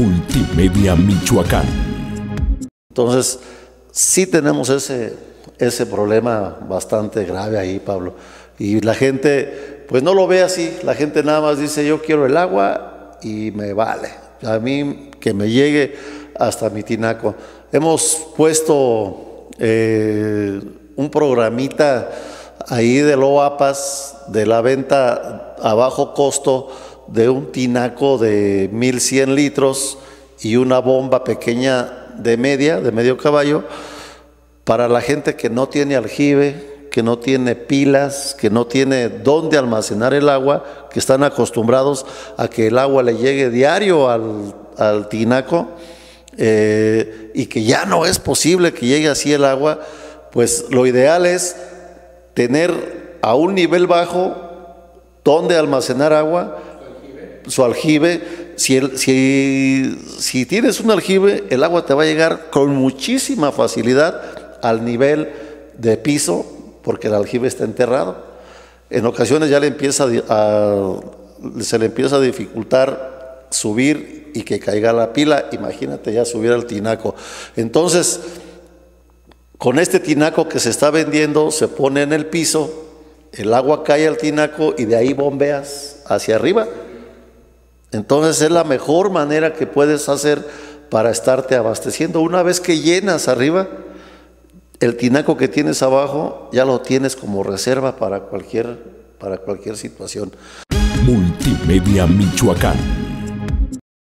Multimedia Michoacán. Entonces, sí tenemos ese, ese problema bastante grave ahí, Pablo. Y la gente, pues no lo ve así. La gente nada más dice, yo quiero el agua y me vale. A mí que me llegue hasta mi tinaco. Hemos puesto eh, un programita ahí de Loapas de la venta a bajo costo de un tinaco de 1100 litros y una bomba pequeña de media, de medio caballo, para la gente que no tiene aljibe, que no tiene pilas, que no tiene dónde almacenar el agua, que están acostumbrados a que el agua le llegue diario al, tinaco eh, y que ya no es posible que llegue así el agua, pues lo ideal es tener a un nivel bajo donde almacenar agua, su aljibe. Si, si, si tienes un aljibe, el agua te va a llegar con muchísima facilidad al nivel de piso, porque el aljibe está enterrado. En ocasiones ya le empieza a, se le empieza a dificultar subir y que caiga la pila. Imagínate ya subir al tinaco. Entonces, con este tinaco que se está vendiendo, se pone en el piso, el agua cae al tinaco y de ahí bombeas hacia arriba. Entonces es la mejor manera que puedes hacer para estarte abasteciendo. Una vez que llenas arriba, el tinaco que tienes abajo ya lo tienes como reserva para cualquier, para cualquier situación. Multimedia Michoacán